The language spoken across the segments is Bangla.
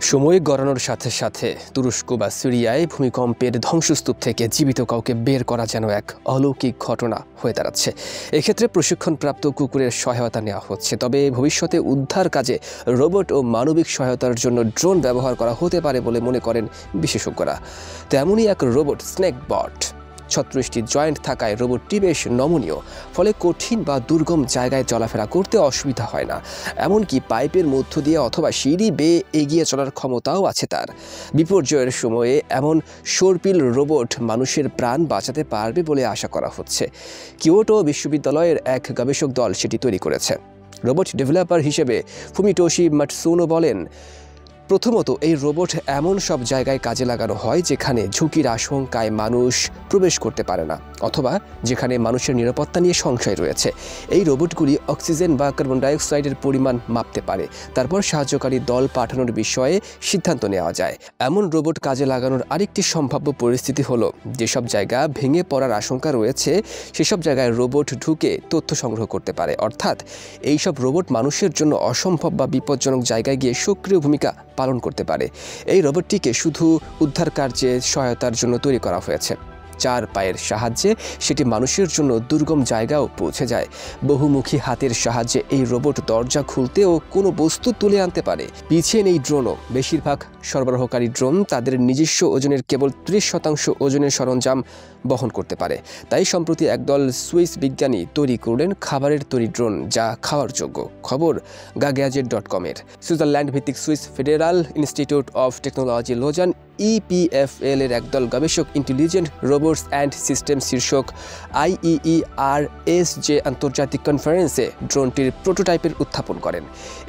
সময় গড়ানোর সাথে সাথে তুরস্ক বা সিরিয়ায় ভূমিকম্পের ধ্বংসস্তূপ থেকে জীবিত কাউকে বের করা যেন এক অলৌকিক ঘটনা হয়ে দাঁড়াচ্ছে। এক্ষেত্রে প্রশিক্ষণপ্রাপ্ত কুকুরের সহায়তা নেওয়া হচ্ছে। তবে ভবিষ্যতে উদ্ধার কাজে রোবট ও মানবিক সহায়তার জন্য ড্রোন ব্যবহার করা হতে পারে বলে মনে করেন বিশেষজ্ঞরা। তেমনই এক রোবট, স্নেক বট। ছত্রিশটি জয়েন্ট থাকায় রোবটটি বেশ নমনীয়, ফলে কঠিন বা দুর্গম জায়গায় চলাফেরা করতে অসুবিধা হয় না। এমনকি পাইপের মধ্য দিয়ে অথবা সিঁড়ি বেয়ে এগিয়ে চলার ক্ষমতাও আছে তার। বিপর্যয়ের সময়ে এমন সর্পিল রোবট মানুষের প্রাণ বাঁচাতে পারবে বলে আশা করা হচ্ছে। কিওটো বিশ্ববিদ্যালয়ের এক গবেষক দল সেটি তৈরি করেছে। রোবট ডেভেলপার হিসেবে ফুমিটোশি মাটসুনো বলেন প্রথমত, এই রোবট এমন সব জায়গায় কাজে লাগানো হয় যেখানে ঝুঁকির আশঙ্কায় মানুষ প্রবেশ করতে পারে না, অথবা যেখানে মানুষের নিরাপত্তা নিয়ে সংশয় রয়েছে। এই রোবটগুলি অক্সিজেন বা কার্বন ডাইঅক্সাইডের পরিমাণ মাপতে পারে, তারপর সাহায্যকারী দল পাঠানোর বিষয়ে সিদ্ধান্ত নেওয়া যায়। এমন রোবট কাজে লাগানোর আরেকটি সম্ভাব্য পরিস্থিতি হলো, যেসব জায়গা ভেঙে পড়ার আশঙ্কা রয়েছে, সেসব জায়গায় রোবট ঢুকে তথ্য সংগ্রহ করতে পারে। অর্থাৎ, এইসব রোবট মানুষের জন্য অসম্ভব বা বিপজ্জনক জায়গায় গিয়ে সক্রিয় ভূমিকা পালন করতে পারে। এই রোবটটিকে শুধু উদ্ধার কার্যে সহায়তার জন্য তৈরি করা হয়েছে। চার পায়ের সাহায্যে সেটি মানুষের জন্য দুর্গম জায়গাও পৌঁছে যায়। বহুমুখী হাতের সাহায্যে এই রোবট দরজা খুলতে ও কোনো বস্তু তুলে আনতে পারে। পিছিয়ে নেই ড্রোনও। বেশিরভাগ সরবরাহকারী ড্রোন তাদের নিজস্ব ওজনের কেবল ত্রিশ শতাংশ ওজনের সরঞ্জাম বহন করতে পারে। তাই সম্প্রতি একদল সুইস বিজ্ঞানী তৈরি করলেন খাবারের তৈরি ড্রোন যা খাওয়ার যোগ্য। খবর গাগ্যাজেট ডট কমের সুইজারল্যান্ড ভিত্তিক Swiss federal institute of technology, Lausanne, EPFL এর একদল গবেষক ইন্টেলিজেন্ট রোবটস অ্যান্ড সিস্টেম শীর্ষক আইইই আর এস যে আন্তর্জাতিক কনফারেন্সে ড্রোনটির প্রোটোটাইপের উত্থাপন করেন।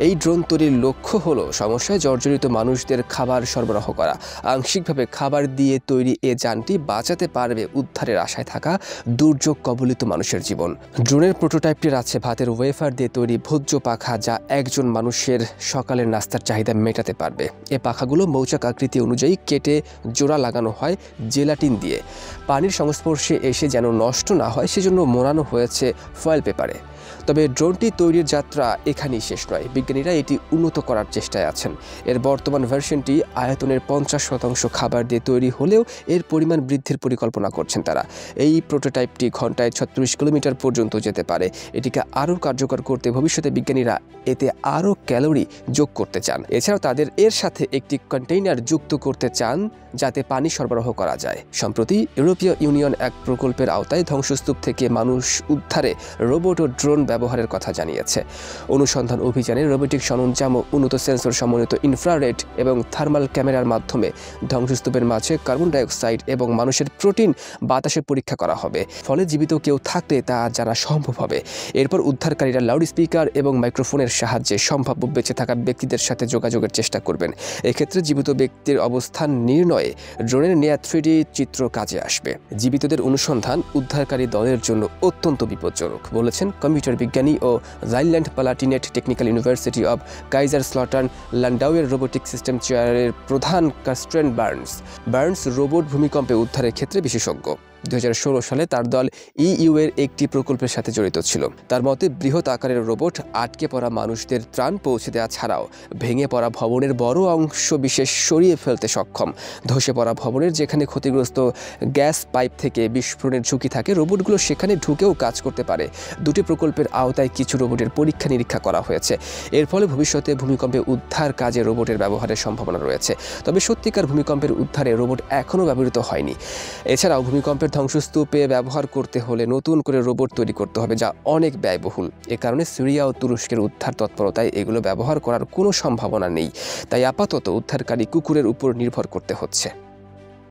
এই ড্রোন তৈরির লক্ষ্য হল সমস্যায় জর্জরিত মানুষদের খাবার সরবরাহ করা। আংশিকভাবে খাবার দিয়ে তৈরি এ যানটি বাঁচাতে পারবে উদ্ধারের আশায় থাকা দুর্যোগ কবলিত মানুষের জীবন। ড্রোনের প্রোটোটাইপটির আছে ভাতের ওয়েফার দিয়ে তৈরি ভোজ্য পাখা যা একজন মানুষের সকালের নাস্তার চাহিদা মেটাতে পারবে। এ পাখাগুলো মৌচাক আকৃতি অনুযায়ী কেটে জোড়া লাগানো হয় জেলাটিন দিয়ে। পানির সংস্পর্শে এসে যেন নষ্ট না হয় সেজন্য মোড়ানো হয়েছে ফয়েল পেপারে তবে ড্রোনটি তৈরির যাত্রা এখানেই শেষ নয়। বিজ্ঞানীরা এটি উন্নত করার চেষ্টায় আছেন। এর বর্তমান ভার্সনটি আয়তনের পঞ্চাশ শতাংশ খাবার দিয়ে তৈরি হলেও এর পরিমাণ বৃদ্ধির পরিকল্পনা করছেন তারা। এই প্রোটোটাইপটি ঘন্টায় ছত্রিশ কিলোমিটার পর্যন্ত যেতে পারে। এটিকে আরও কার্যকর করতে ভবিষ্যতে বিজ্ঞানীরা এতে আরও ক্যালোরি যোগ করতে চান। এছাড়াও তাদের এর সাথে একটি কন্টেইনার যুক্ত করতে চান যাতে পানি সরবরাহ করা যায়। সম্প্রতি ইউরোপীয় ইউনিয়ন এক প্রকল্পের আওতায় ধ্বংসস্তূপ থেকে মানুষ উদ্ধারে রোবট ও ড্রোন ব্যবহারের কথা জানিয়েছে। অনুসন্ধান অভিযানে রোবোটিক সরঞ্জাম ও উন্নত সেন্সর সমন্বিত ইনফ্রারেড এবং থার্মাল ক্যামেরার মাধ্যমে ধ্বংসস্তূপের মাঝে কার্বন ডাইঅক্সাইড এবং মানুষের প্রোটিন বাতাসে পরীক্ষা করা হবে। ফলে জীবিত কেউ থাকলে তা জানা সম্ভব হবে। এরপর উদ্ধারকারীরা লাউড স্পিকার এবং মাইক্রোফোনের সাহায্যে সম্ভাব্য বেঁচে থাকা ব্যক্তিদের সাথে যোগাযোগের চেষ্টা করবেন। এক্ষেত্রে জীবিত ব্যক্তির অবস্থান নির্ণয়ে ড্রোনের নেয়া থ্রিডি চিত্র কাজে আসবে। জীবিতদের অনুসন্ধান উদ্ধারকারী দলের জন্য অত্যন্ত বিপজ্জনক, বলেছেন কম্পিউটার বিজ্ঞানী ও জাইল্যান্ড Palatinate technical university of Kaiserslautern লান্ডাউয়ের robotic system চেয়ারের প্রধান কাস্ট্রেন বার্নস। বার্নস রোবট ভূমিকম্পে উদ্ধারের ক্ষেত্রে বিশেষজ্ঞ। দু হাজার ষোলো সালে তার দল ইইউ এর একটি প্রকল্পের সাথে জড়িত ছিল। তার মতে, বৃহৎ আকারের রোবট আটকে পড়া মানুষদের ত্রাণ পৌঁছে দেওয়া ছাড়াও ভেঙে পড়া ভবনের বড় অংশ বিশেষ সরিয়ে ফেলতে সক্ষম। ধসে পড়া ভবনের যেখানে ক্ষতিগ্রস্ত গ্যাস পাইপ থেকে বিস্ফোরণের ঝুঁকি থাকে, রোবটগুলো সেখানে ঢুকেও কাজ করতে পারে। দুটি প্রকল্পের আওতায় কিছু রোবটের পরীক্ষা নিরীক্ষা করা হয়েছে। এর ফলে ভবিষ্যতে ভূমিকম্পে উদ্ধার কাজে রোবটের ব্যবহারের সম্ভাবনা রয়েছে। তবে সত্যিকার ভূমিকম্পের উদ্ধারে রোবট এখনও ব্যবহৃত হয়নি। এছাড়াও ভূমিকম্পের ধ্বংসস্তূপে ব্যবহার করতে হলে নতুন করে রোবট তৈরি করতে হবে, যা অনেক ব্যয়বহুল। এ কারণে সিরিয়া ও তুরস্কের উদ্ধার তৎপরতায় এগুলো ব্যবহার করার কোনো সম্ভাবনা নেই। তাই আপাতত উদ্ধারকারী কুকুরের উপর নির্ভর করতে হচ্ছে।